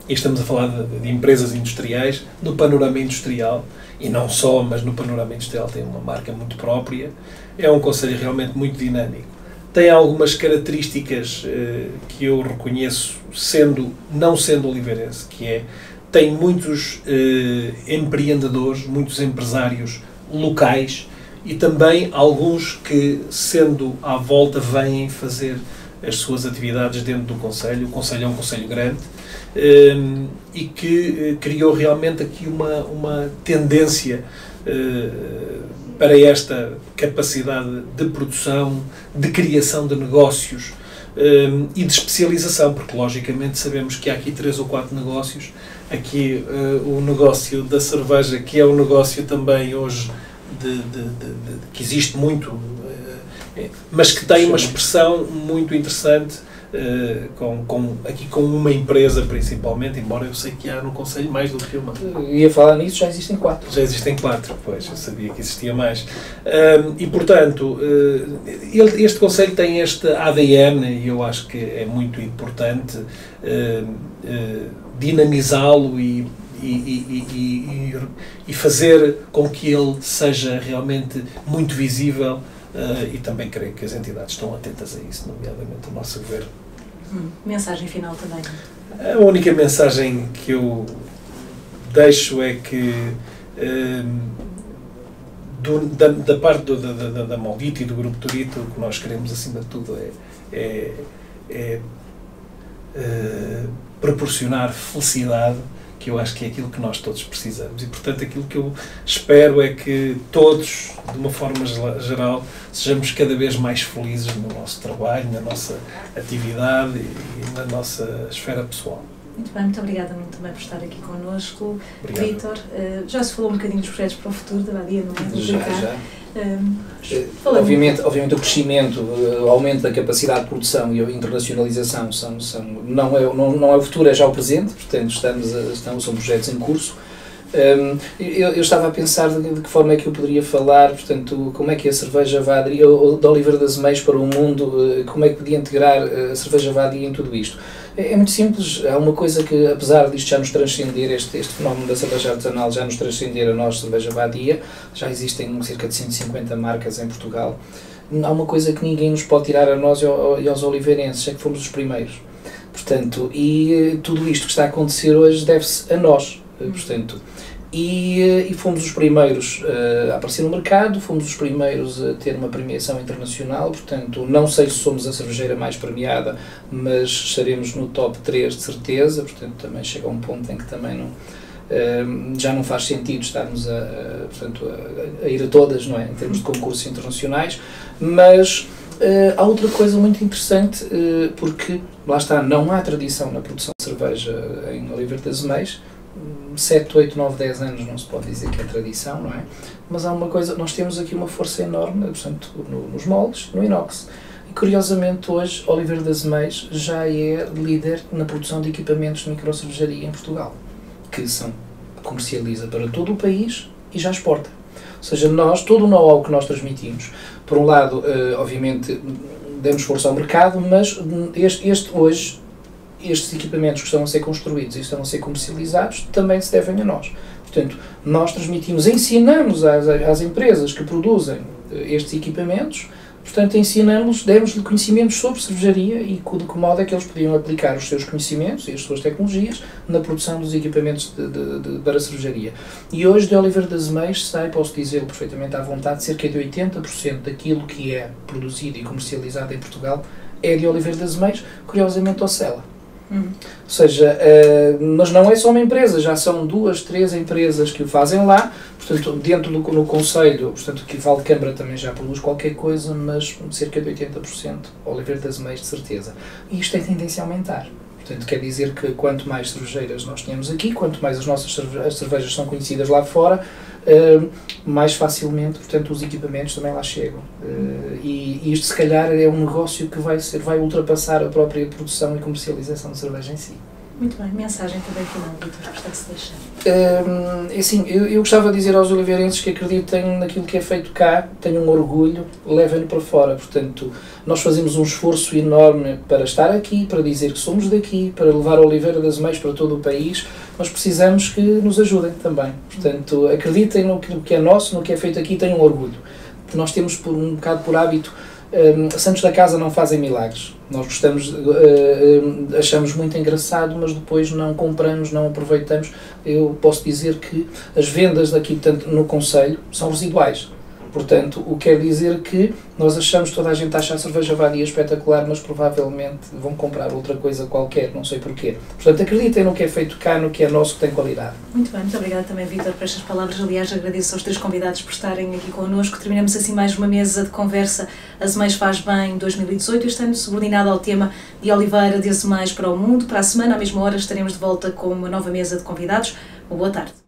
e estamos a falar de, de empresas industriais, no panorama industrial e não só, mas no panorama industrial tem uma marca muito própria. É um conselho realmente muito dinâmico. Tem algumas características eh, que eu reconheço, sendo não sendo oliveirense, que é tem muitos eh, empreendedores, muitos empresários locais e também alguns que, sendo à volta, vêm fazer as suas atividades dentro do Conselho. O Conselho é um Conselho grande Ehm, e que eh, criou realmente aqui uma, uma tendência eh, para esta capacidade de produção, de criação de negócios ehm, e de especialização, porque logicamente sabemos que há aqui três ou quatro negócios. Aqui eh, o negócio da cerveja, que é um negócio também hoje de, de, de, que existe muito, mas que tem uma expressão muito interessante Uh, com, com, aqui com uma empresa principalmente, embora eu sei que há no Conselho mais do que uma. Eu ia falar nisso, já existem quatro. Já existem quatro, pois, eu sabia que existia mais. Uh, e portanto, uh, ele, este Conselho tem este ADN e eu acho que é muito importante dinamizá-lo e e, e, e, e, fazer com que ele seja realmente muito visível Uh, e também creio que as entidades estão atentas a isso, nomeadamente o nosso governo. Hum, mensagem final também. A única mensagem que eu deixo é que uh, do, da, da, parte do, da, da, da Maldito e do Grupo Turito, o que nós queremos acima de tudo é, é, é uh, proporcionar felicidade que eu acho que é aquilo que nós todos precisamos. E, portanto, aquilo que eu espero é que todos, de uma forma geral, sejamos cada vez mais felizes no nosso trabalho, na nossa atividade e na nossa esfera pessoal. Muito bem, muito obrigada muito também por estar aqui connosco. Vítor, uh, já se falou um bocadinho dos projetos para o futuro da Badia, não é? Já, já. Uh, obviamente, obviamente o crescimento, o aumento da capacidade de produção e a internacionalização são, são, não, é, não, não é o futuro, é já o presente, portanto estamos, a, estamos são projetos em curso. Um, eu, eu, estava a pensar de, de, que forma é que eu poderia falar, portanto, como é que a cerveja vadia, ou de Oliveira das Meias para o mundo, como é que podia integrar a cerveja vadia em tudo isto. É, é, muito simples, há uma coisa que, apesar disto já nos transcender, este, este fenómeno da cerveja artesanal já nos transcender a nós, cerveja vadia, já existem cerca de 150 marcas em Portugal, há uma coisa que ninguém nos pode tirar a nós e aos oliveirenses, é que fomos os primeiros. Portanto, e eh, tudo isto que está a acontecer hoje deve-se a nós. Eh, portanto, E, eh, e, fomos os primeiros uh, a aparecer no mercado, fomos os primeiros a ter uma premiação internacional, portanto, não sei se somos a cervejeira mais premiada, mas estaremos no top 3 de certeza, portanto, também chega um ponto em que também não, uh, já não faz sentido estarmos a, a portanto, a, a, ir a todas, não é, em termos de concursos internacionais, mas Uh, há outra coisa muito interessante, porque lá está, não há tradição na produção de cerveja em Oliveira das 7, 8, 9, 10 anos não se pode dizer que é tradição, não é? Mas há uma coisa, nós temos aqui uma força enorme, portanto, no, nos moldes, no inox. E curiosamente hoje Oliveira das Meias já é líder na produção de equipamentos de microcervejaria em Portugal, que são comercializa para todo o país e já exporta. Ou seja, nós, todo o know-how que nós transmitimos, por um lado, uh, obviamente, demos força ao mercado, mas este, este hoje estes equipamentos que estão a ser construídos e estão a ser comercializados também se devem a nós. Portanto, nós transmitimos, ensinamos às, às empresas que produzem eh, estes equipamentos, portanto, ensinamos, demos-lhe conhecimentos sobre cervejaria e de que modo é que eles podiam aplicar os seus conhecimentos e as suas tecnologias na produção dos equipamentos de, de, de, para a cervejaria. E hoje, de Oliver das Meias, sai, posso dizer perfeitamente à vontade, cerca de 80% daquilo que é produzido e comercializado em Portugal é de Oliver das Meias, curiosamente, Ocela. Uhum. Ou seja, uh, mas não é só uma empresa, já são duas, três empresas que o fazem lá, portanto, dentro do no Conselho, portanto, que Val de Câmara também já produz qualquer coisa, mas cerca de 80% Oliveira das Meias, de certeza. E isto tem tendência a aumentar. Portanto, quer dizer que quanto mais cervejeiras nós tenhamos aqui, quanto mais as nossas cerve as cervejas são conhecidas lá fora, mais facilmente, portanto, os equipamentos também lá chegam. E, e, isto, se calhar, é um negócio que vai, ser, vai ultrapassar a própria produção e comercialização de cerveja em si. Muito bem, mensagem também final, Vitor, gostasse de deixar. Um, é assim, eu, eu gostava de dizer aos oliveirenses que acreditem naquilo que é feito cá, tenham um orgulho, levem-no para fora. Portanto, nós fazemos um esforço enorme para estar aqui, para dizer que somos daqui, para levar a Oliveira das Meias para todo o país, mas precisamos que nos ajudem também. Portanto, acreditem no que é nosso, no que é feito aqui, tenham orgulho. Nós temos por um bocado por hábito um, santos da casa não fazem milagres. Nós gostamos, uh, achamos muito engraçado, mas depois não compramos, não aproveitamos. Eu posso dizer que as vendas aqui tanto no Conselho são residuais. Portanto, o que quer dizer que nós achamos, toda a gente acha a cerveja vadia espetacular, mas provavelmente vão comprar outra coisa qualquer, não sei porquê. Portanto, acreditem no que é feito cá, no que é nosso, que tem qualidade. Muito bem, muito obrigada também, Vítor, por estas palavras. Aliás, agradeço aos três convidados por estarem aqui connosco. Terminamos assim mais uma mesa de conversa Azemais Faz Bem 2018, este ano subordinado ao tema de Oliveira de Azemais para o Mundo. Para a semana, à mesma hora, estaremos de volta com uma nova mesa de convidados. Boa tarde.